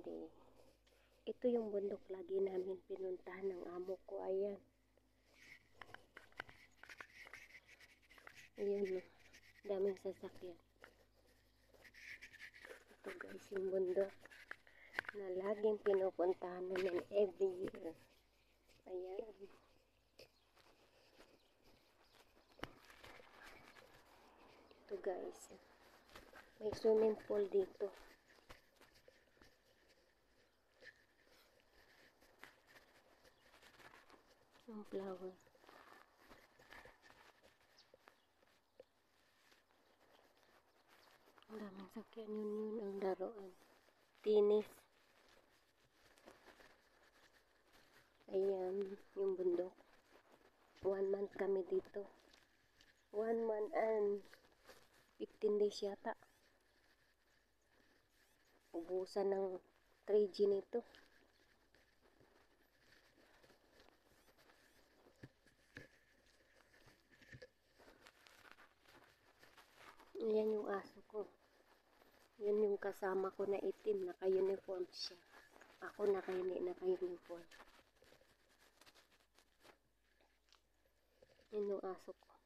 Sunday. Ito yung bundok lagi namin pinuntahan ng amo ko. Ayan. Ayan o. Daming sasakyan. Ito guys yung bundok na laging pinupuntahan namin every year. Ayan. Ito guys. May swimming pool dito. Ang flower. Ang daming sakyan yun yun ang laruan. Tinis. Ayan, yung bundok. One month kami dito. One month and 15 days yata. Ubusan ng 3G nito. Ayan yung aso ko. Yan yung kasama ko na itim. Naka-uniform siya. Ako naka-hindi naka-uniform. Yan yung aso ko.